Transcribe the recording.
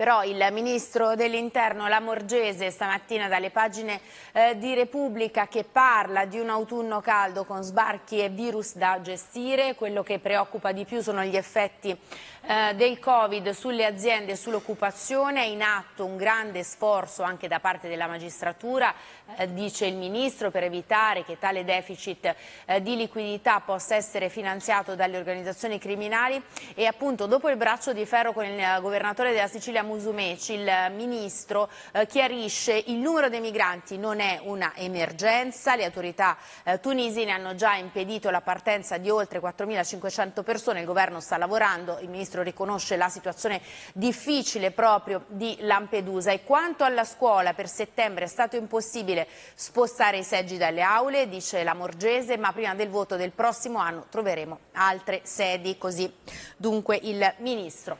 Però il ministro dell'interno Lamorgese stamattina dalle pagine eh, di Repubblica che parla di un autunno caldo con sbarchi e virus da gestire, quello che preoccupa di più sono gli effetti eh, del Covid sulle aziende e sull'occupazione, è in atto un grande sforzo anche da parte della magistratura, eh, dice il ministro, per evitare che tale deficit eh, di liquidità possa essere finanziato dalle organizzazioni criminali. E appunto dopo il braccio di ferro con il governatore della Sicilia Musumeci, il ministro eh, chiarisce il numero dei migranti non è una emergenza, le autorità eh, tunisine hanno già impedito la partenza di oltre 4.500 persone, il governo sta lavorando, il ministro riconosce la situazione difficile proprio di Lampedusa. E quanto alla scuola per settembre è stato impossibile spostare i seggi dalle aule, dice la Morgese, ma prima del voto del prossimo anno troveremo altre sedi, così dunque il ministro.